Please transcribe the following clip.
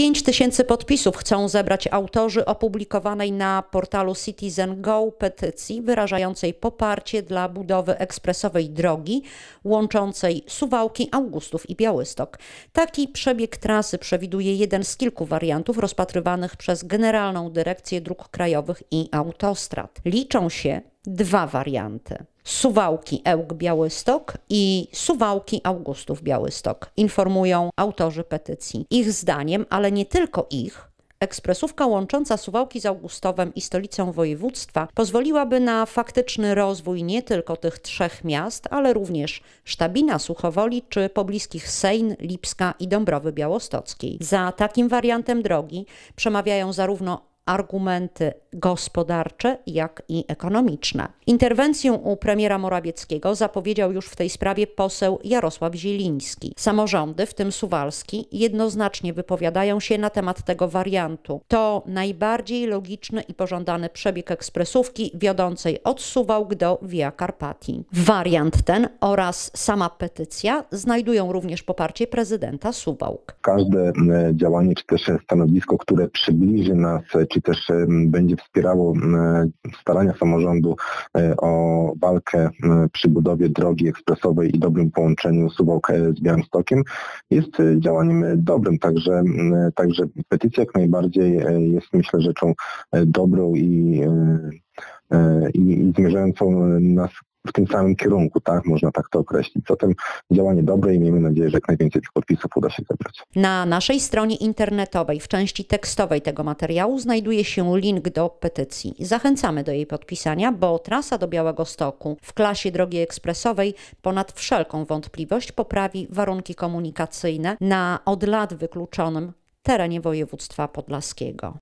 5 tysięcy podpisów chcą zebrać autorzy opublikowanej na portalu Citizen Go petycji wyrażającej poparcie dla budowy ekspresowej drogi łączącej Suwałki, Augustów i Białystok. Taki przebieg trasy przewiduje jeden z kilku wariantów rozpatrywanych przez Generalną Dyrekcję Dróg Krajowych i Autostrad. Liczą się dwa warianty. Suwałki Ełk Białystok i Suwałki Augustów Białystok, informują autorzy petycji. Ich zdaniem, ale nie tylko ich, Ekspresówka łącząca Suwałki z Augustowem i stolicą województwa pozwoliłaby na faktyczny rozwój nie tylko tych trzech miast, ale również Sztabina, Suchowoli czy pobliskich Sejn, Lipska i Dąbrowy Białostockiej. Za takim wariantem drogi przemawiają zarówno argumenty gospodarcze, jak i ekonomiczne. Interwencję u premiera Morawieckiego zapowiedział już w tej sprawie poseł Jarosław Zieliński. Samorządy, w tym Suwalski, jednoznacznie wypowiadają się na temat tego wariantu. To najbardziej logiczny i pożądany przebieg ekspresówki wiodącej od Suwałk do Via Carpati. Wariant ten oraz sama petycja znajdują również poparcie prezydenta Suwałk. Każde e, działanie czy też stanowisko, które przybliży nas, czy też e, będzie wspierało e, starania samorządu e, o walkę e, przy budowie drogi ekspresowej i dobrym połączeniu Suwałk z Białymstokiem jest działaniem dobrym. Także, także petycja jak najbardziej jest myślę rzeczą dobrą i, i, i zmierzającą nas w tym samym kierunku, tak? Można tak to określić. Zatem działanie dobre i miejmy nadzieję, że jak najwięcej tych podpisów uda się zebrać. Na naszej stronie internetowej w części tekstowej tego materiału znajduje się link do petycji. Zachęcamy do jej podpisania, bo trasa do Białego Stoku w klasie drogi ekspresowej ponad wszelką wątpliwość poprawi warunki komunikacyjne na od lat wykluczonym terenie województwa podlaskiego.